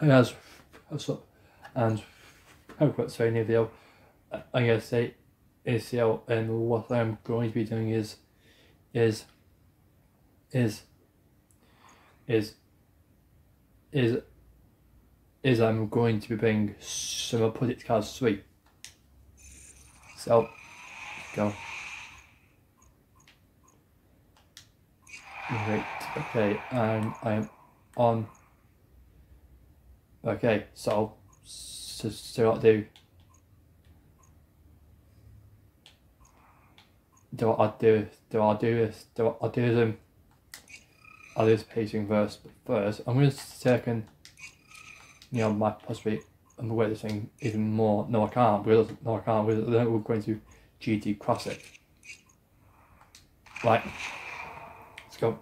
as and what's very new deal. I'm gonna say ACL and what I'm going to be doing is is is is is is I'm going to be playing some Project Cars 3. So go. Right, okay, and I'm on Okay, so, so, so I do? Do I do? Do I do this? Do I do them? I do this pacing first. But first, I'm to second. You know, my possibly aware this thing even more. No, I can't. Because no, I can't. Because then we're going to GT cross it. Right. Let's go.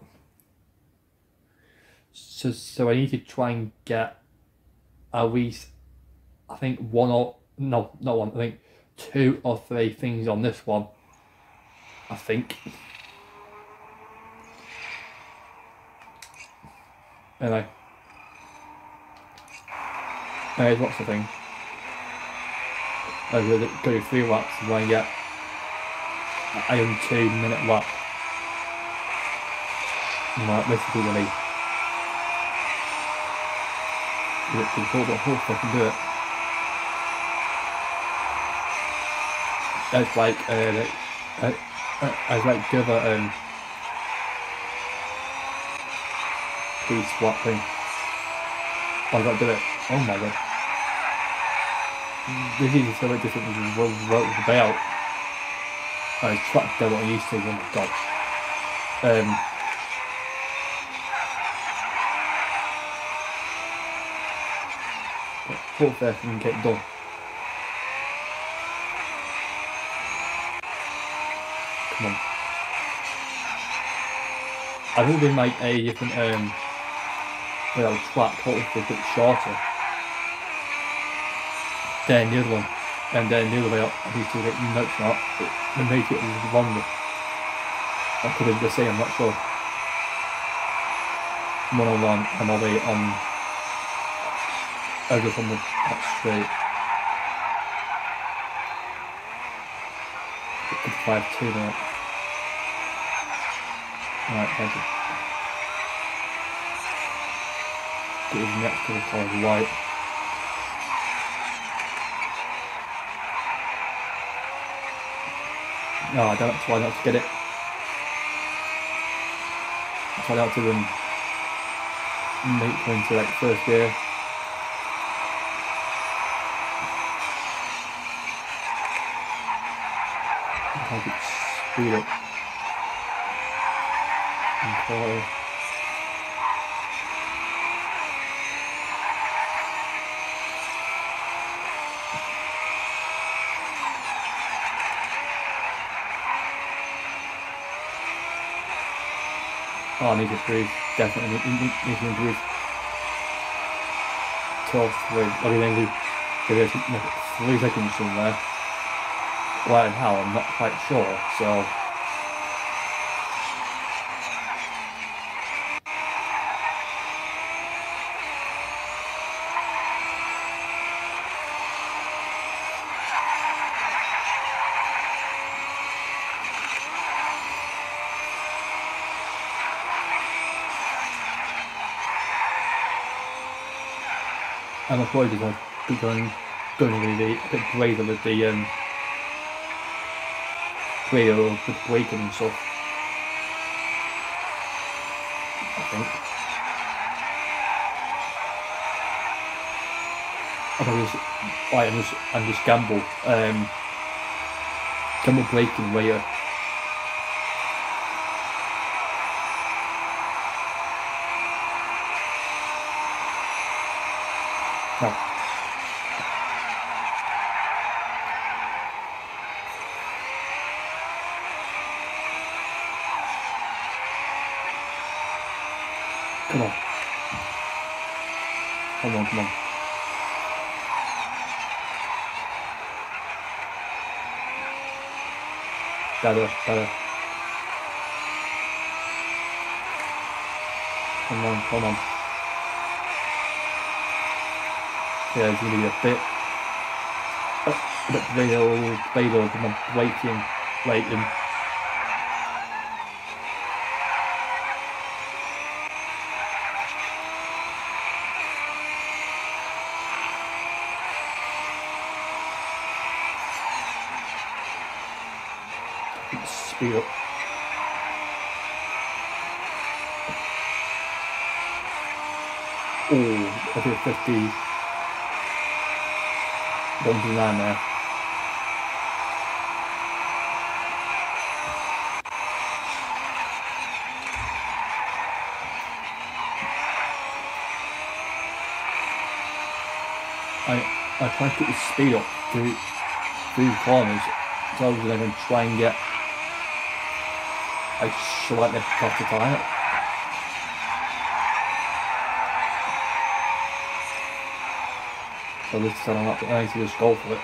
So, so I need to try and get at least, I think one or, no, not one, I think two or three things on this one. I think. Anyway. There's lots of things. I will go three laps and and get own two minute lap. Right, basically the it to the but hopefully I can do it. That's like, uh, like, uh, uh, as like the other um, piece swap thing. Oh, I gotta do it. Oh my god. This is so much different than what the belt. I trapped there what I used to, oh my god. Um, hopefully I can get done. Come on. I think they make a different um well track hopefully a bit shorter than the other one. And then the other way up, I need to get notes up, but they make it longer. I could have the same, I'm not sure. One on one, and I'll be on over from the top straight. Good five two there. Alright, thank you. Get his next to the. No, I don't try not to get it. I try not to um, make go into like first gear. I could speed it. Oh, I need to improve. Definitely need, need to improve. 12 3. What do you think? Give it 3 seconds somewhere why and how, I'm not quite sure, so... I'm apologies, I've been going, going really a bit braver with the um, radio with Waken and stuff. I think. And I think it's right and just gamble. Um gamble braking where you No. Come on. Come on, come on. Better. Come on, come on. there's going to be a bit, a, bit real, real, and braking, waiting. Speed up. Oh, I think 50. 1 there. I I try to keep the speed up through through corners so I can try and get a slightly faster time. So this time I'm not I need to just go for it.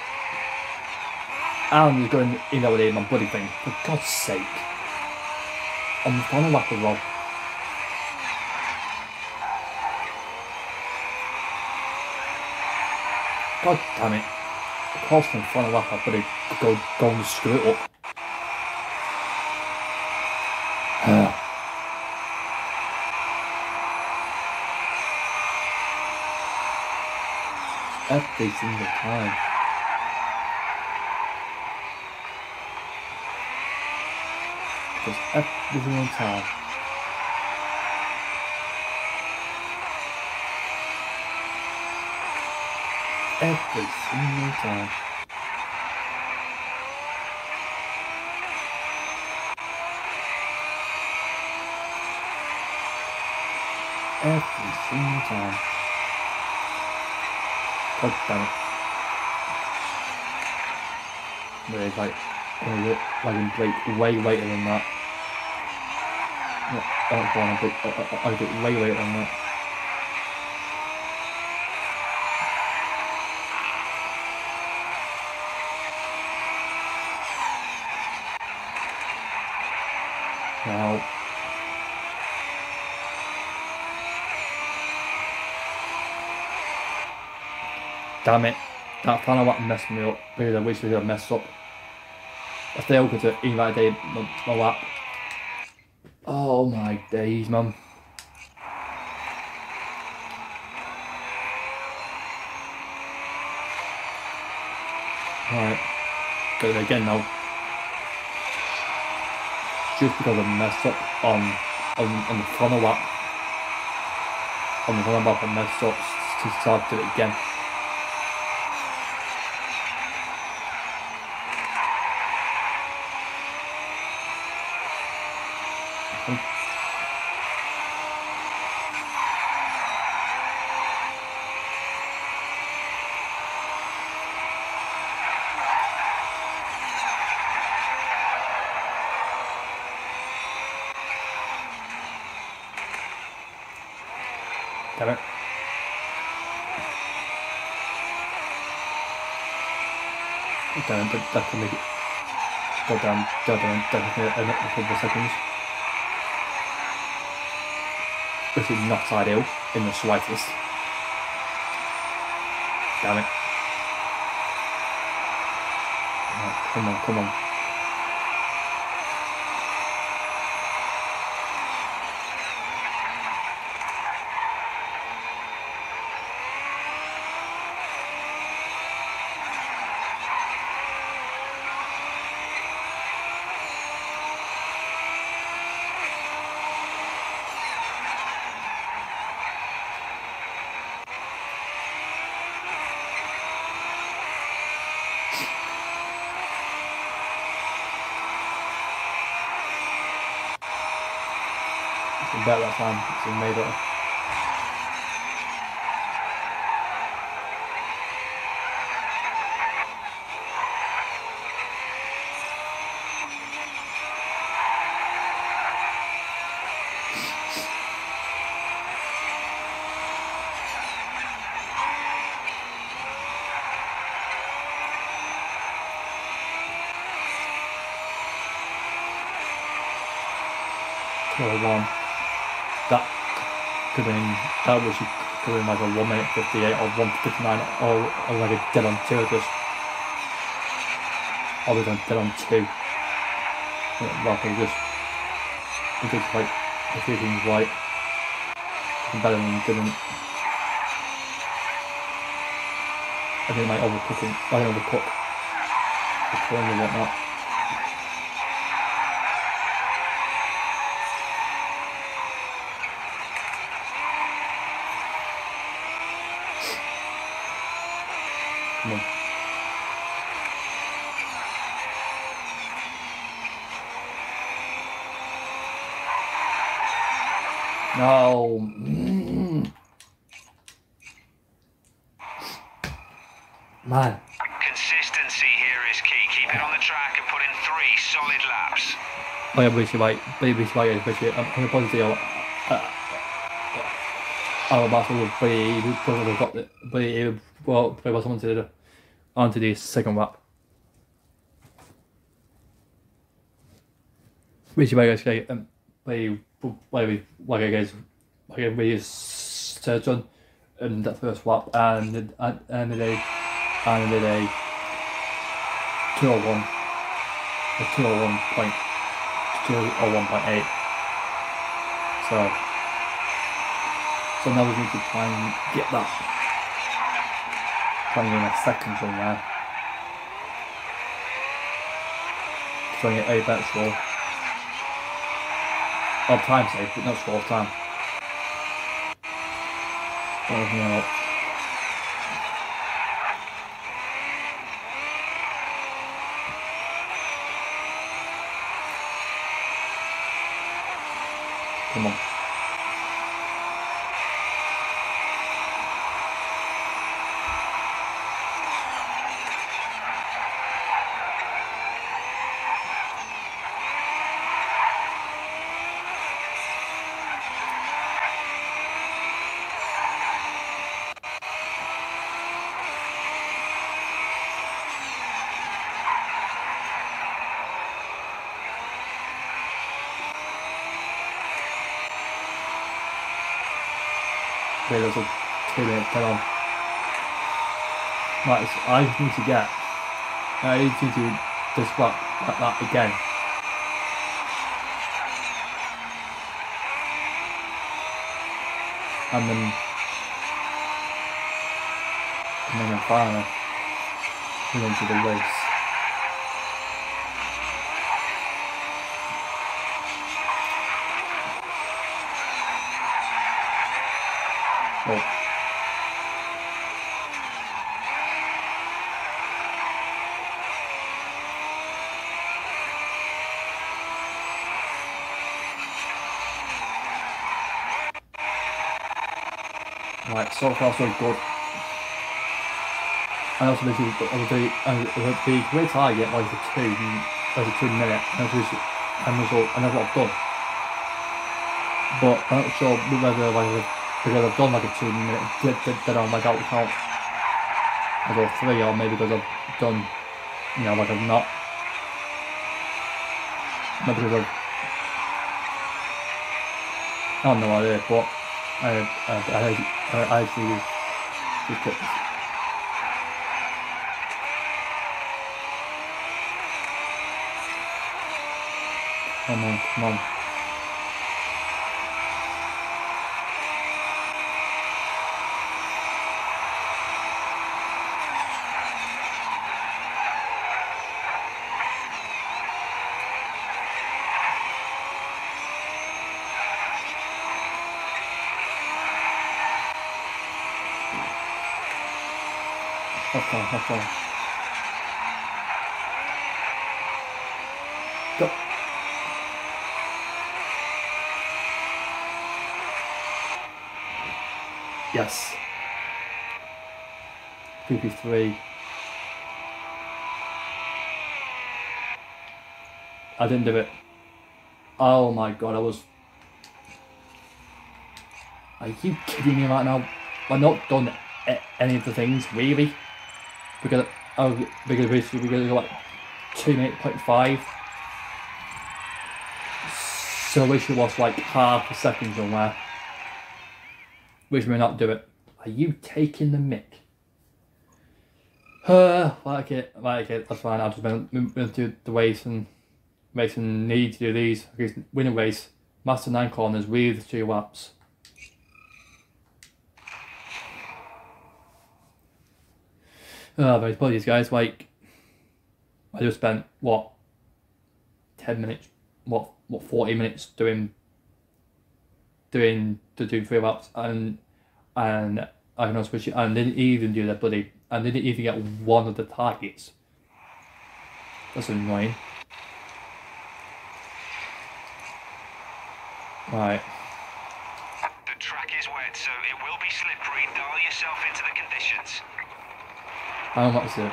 And he's going in over there, my bloody thing. For God's sake. I'm trying to whack a roll. God damn it. Of course trying to whack up, but it go, go and screw it up. Every single time. Just every single time. Every single time. Every single time. God damn it. Really, like, oh, like in Blake, way later than that. I don't want to I, way later than that. Now, Damn it. That final what messed me up. Because I wish we had messed up. I still could have invalidated my, my lap. Oh my days, man. Right. Go it again now. Just because I messed up on on, on the final lap. On the final lap I messed up to start it again. Damn it. It, that, can make it go down, go down, a, a couple of seconds. This is not ideal in the slightest. Damn it. Oh, come on, come on. Bet that time. It's made it. Well, one that was doing like a 1 minute 58 or 159 or, or like a dead on 2 just always on dead on 2 like it just it just like the feeling's right better than didn't I think my overcooking I overcook the corn and whatnot Come on. No. Mm. Man. Consistency here is key. Keep it on the track and put in three solid laps. Oh yeah, basically like, basically like, basically, I'm going to positive, uh, Alabama will be, probably got the, be, well, probably was onto the, onto the second lap. Basically, like, like, um, by, by, like, I guess, like, we use surgeon in that first lap, and, and, and the day, and the day, 201, or 201 point, 201.8. So, so now we need to try and get that. Trying in a second on there. Trying to get a better score. Or time save, but not score time. You know, Come on. Okay, there's a two minute on. Right, so I just need to get, I need to do this lap like that again. And then, and then I finally, move into the race. Oh. Right, so far so good. And also this is obviously and the great target was the two was a two minute and this is and result and that's what I've done. But I'm not sure whether like because I've done like a two minute did, did, did on like out count I go three or maybe because I've done you know like I've not not because I've I have no idea but I I I, I, just put Come on, come on. Go. Yes. PP3. I didn't do it. Oh my god, I was. Are you kidding me right now? I've not done any of the things really because oh because basically we got like two minute point five. So we should lost like half a second somewhere. which may not do it. Are you taking the mic? Uh, like it, like it. That's fine. I've just been, through the race and racing need to do these. Because win a race, master nine corners with two laps. Oh, but apologies, guys. Like, I just spent what ten minutes, what what forty minutes doing doing to do three laps, and and I can also switch it, and didn't even do that bloody, and didn't even get one of the targets. That's annoying. Right. The track is wet, so it will be slippery. Dial yourself into the conditions. How much is it?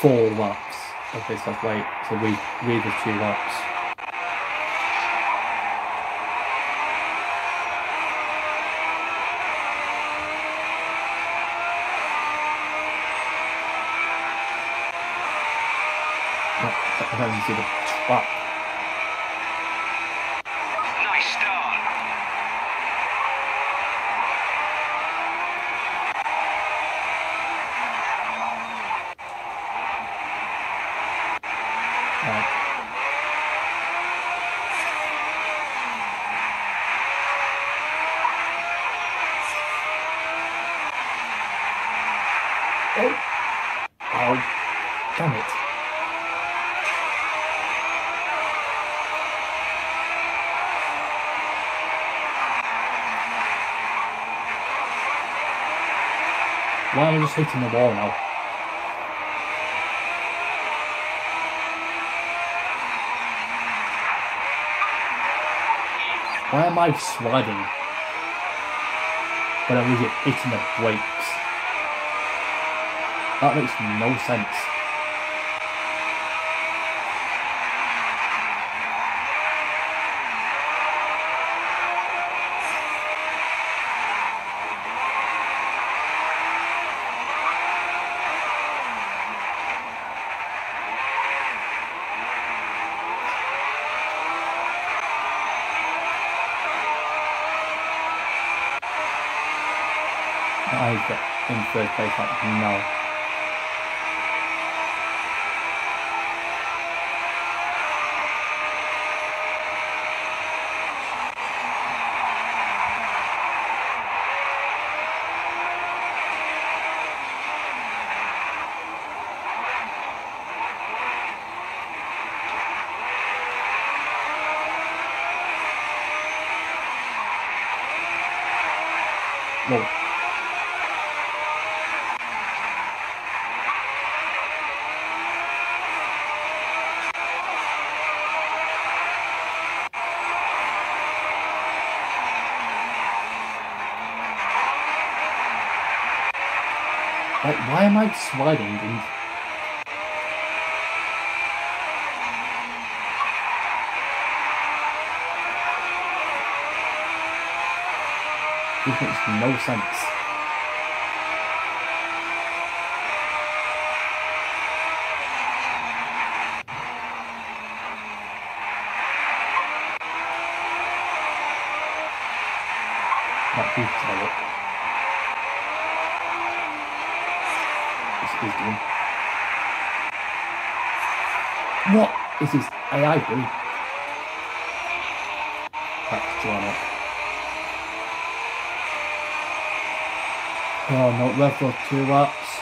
Four laps. Okay, so that's right. So we we the two laps. I don't see the track. Nice start. Right. Oh. Oh. Damn it. Why am I just hitting the wall now? Why am I sliding? When I was hitting the brakes. That makes no sense. I get in third place like now. Why am I sliding? And this makes no sense. That beats my up. This is doing. What is AI doing? That's drawn. Oh, not left for two laps.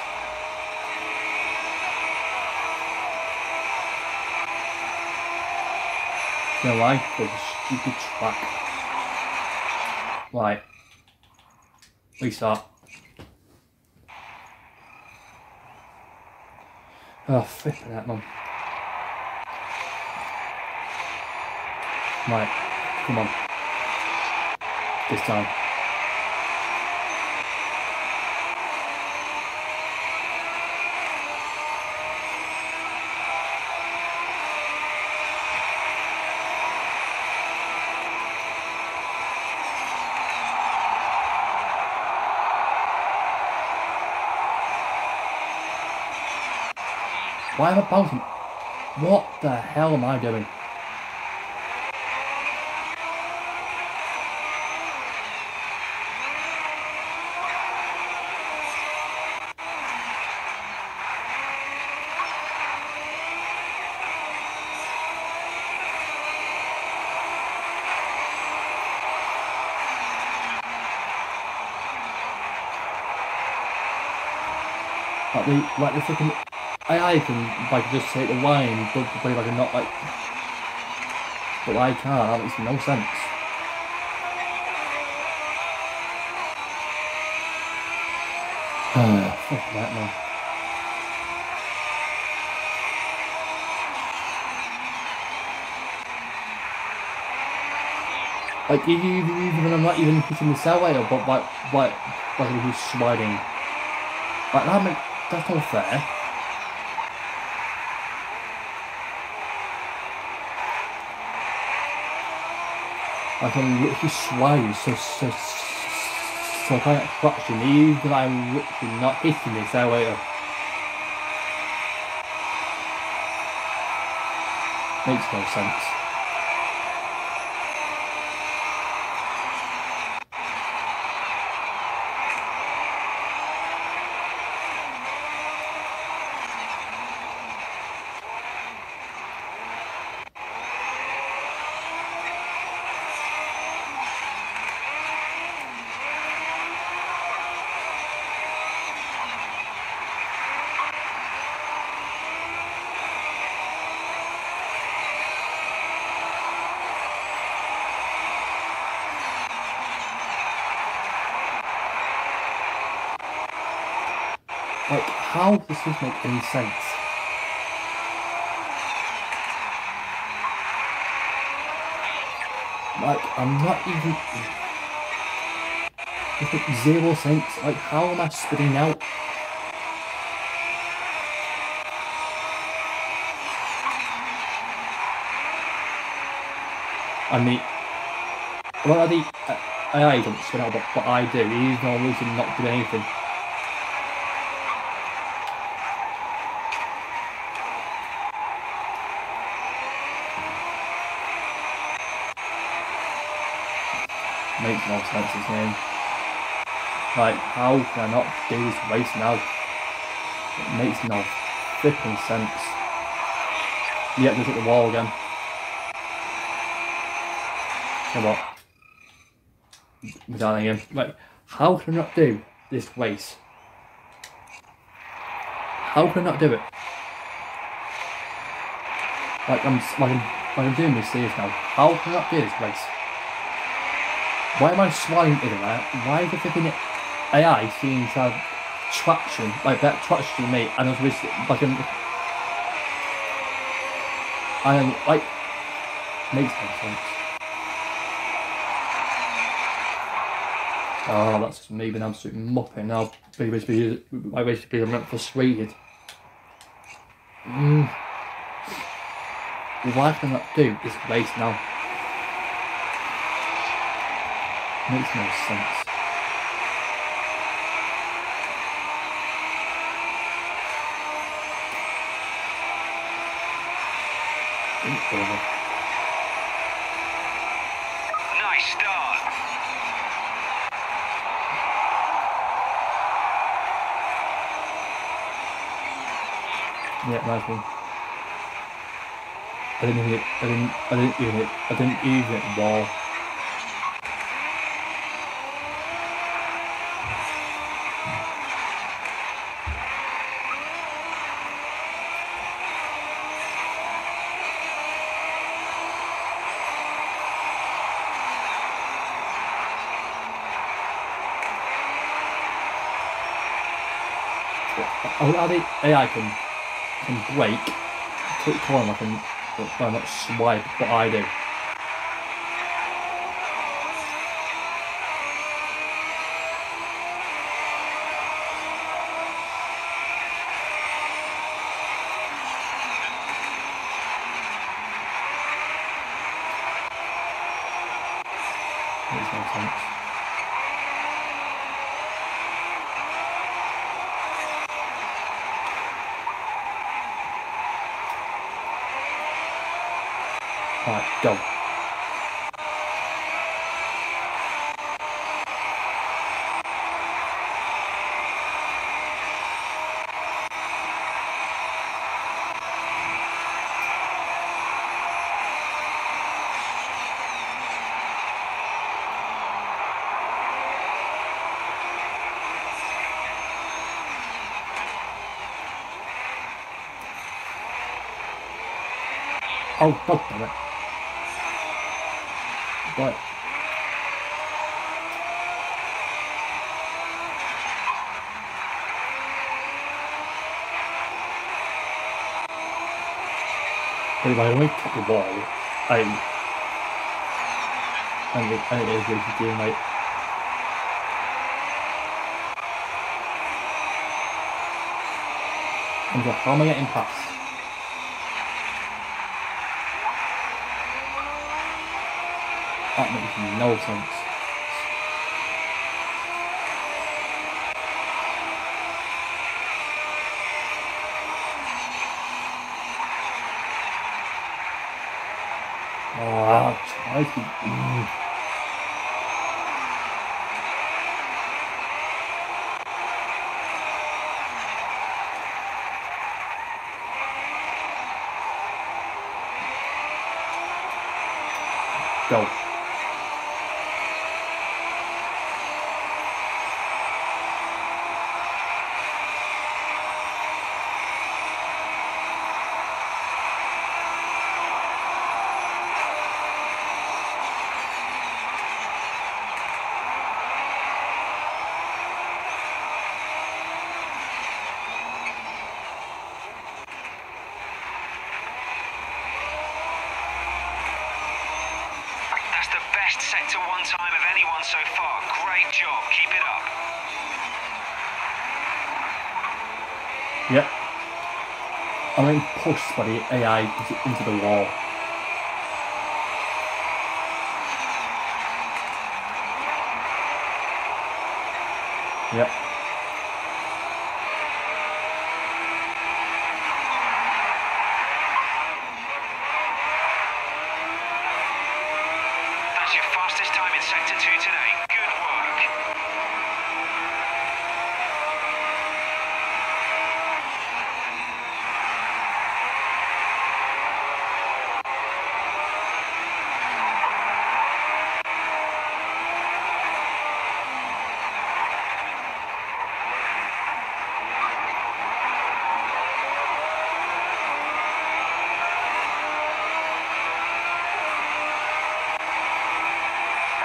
The life for the stupid track. Right. Restart. Oh, flipping that, mum. Right. Come on. This time. Why am I bouncing? What the hell am I doing? Like the like the fucking AI can like just take the line, but but like not like. But I can't. That makes no sense. Ah, fuck that man. Like even even when I'm not even hitting the cell later, but like like like he's sliding. Like that make, that's not fair. Like I'm literally so so so I can't fraction even I'm literally not hitting the cell later. Makes no sense. Like, this make any sense? Like, I'm not even. It makes zero sense. Like, how am I spinning out? I mean, what are the. I, I don't spin out, but, but I do. He's losing, not doing anything. Makes no sense his name. Like, how can I not do this race now? It makes no flipping sense. Yep, just hit the wall again. Come on. Down again. Like, how can I not do this race? How can I not do it? Like I'm, like I'm, like I'm doing this serious now. How can I not do this race? Why am I sliding in? Right? Why is the flipping AI seeing to have traction, like that traction to me, and I was like, I'm, I am, like, makes no sense. Oh, that's just me being absolute mopping now. Basically, I basically I'm not frustrated. Mm. Why can I not do this race now? Makes no sense. Nice start. Yeah, nice one. I didn't even hit, I didn't, I didn't even hit, I didn't even hit the wall. Oh, how the AI can can brake, click corner, I can very much swipe but I do. Oh, god damn it. But But if I only the wall, I and and it is really doing like And how am I getting past? That makes no sense. Ah, try to. Mm. Go. That's the best sector one time of anyone so far. Great job. Keep it up. Yep. I'm getting pushed by the AI into the wall. Yep. That's your fastest time in sector two today. Good work.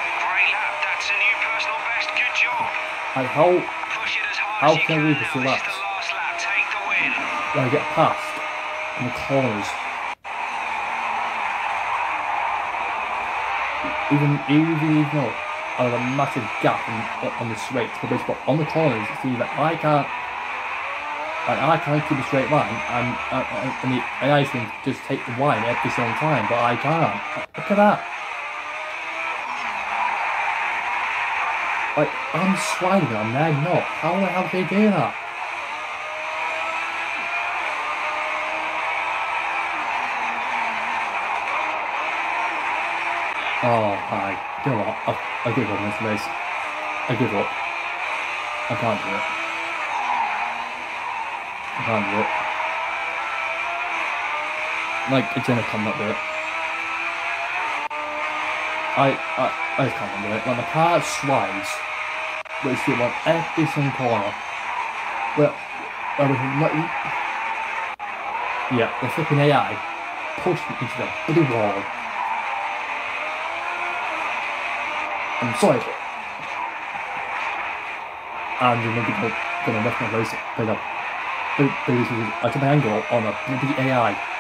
Great lap. That's a new personal best. Good job. Like how Push it as hard How can we pursue that? the last lap. Take the win. when I get past in the corners, even even even though I have a massive gap in, on the straight, but but on the corners it seems like I can't. Like I can't keep a straight line, and and, and, and the AI thing just take the line every single time, but I can't. Look at that. Like I'm sliding, and they're not. How the hell do they do that? Oh, hi. You know? I, I give up on this race. I give up. I can't do it. I can't do it. Like, it's gonna come up do it. I, I, I just can't remember it. Like, my car slides, it's still on every single corner. Well, I was. Yeah, the flipping AI pushed me into the bloody wall. I'm sorry. And you're maybe gonna, gonna my voice but uh, but but I took my angle on a bloody AI.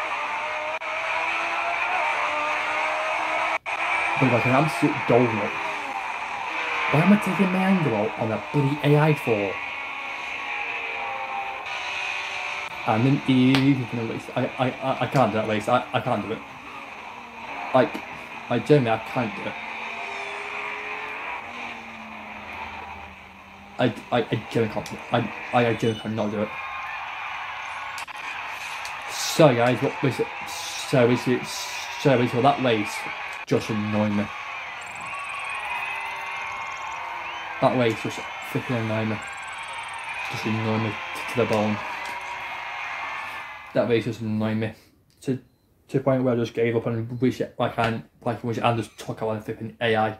But like an absolute donut. Why am I taking my angle out on a bloody AI for? And then even gonna race. I, I, I, can't do that race. I, I can't do it. Like, I genuinely I can't do it. I, I, I genuinely can't do it. I, I, I genuinely cannot do it. So guys, what was it? So is it? So is it that race just annoyed me. That race just freaking annoyed me. Just annoyed me to the bone. That race just annoyed me. To, to the point where I just gave up and wish it, like I like wish and just took out the flipping AI.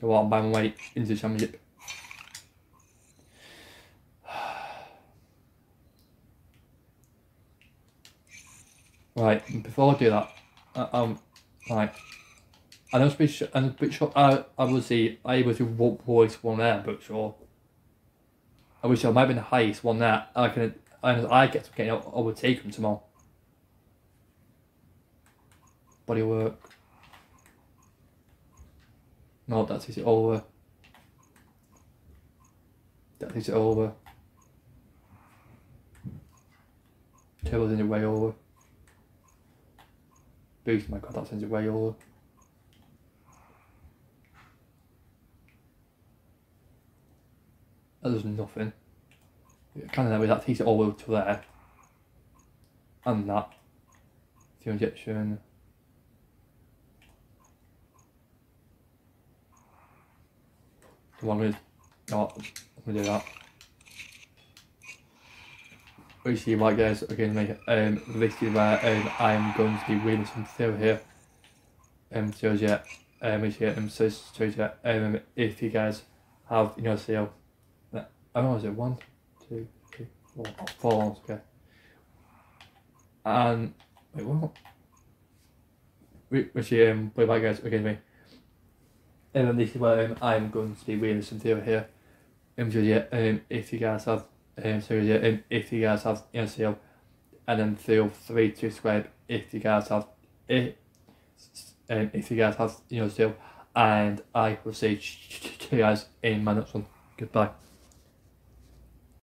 To walk by my way into the championship. Right, before I do that, uh, um, like, I it's pretty sure, I'm pretty sure I, I was the, able to vo- voice one there, but sure. I wish I might have been the highest one there. I can, and I get to get I would take him tomorrow. Body work. No, that takes it over. That it over. Turbo's in it way over. Boost, my god, that sends it way over. That does nothing. Kind of that way, that takes it all the way to there. And that. Fuel injection. I'm gonna, no, I'm gonna do that. See right guys, again mate, um this is where um I'm going to be reading some theory here. Um so yeah, um see um so so yeah, um if you guys have you know I don't know is it one, two, three, four, four ones, okay. And wait what? See um play back guys, again me. And then this is where um, I'm going to be reading some theory here. Um so yeah, um if you guys have um, so yeah, um, if you guys have NCL, and then feel free to if you guys have it, um, if you guys have you know still, and I will see you guys in my next one. Goodbye.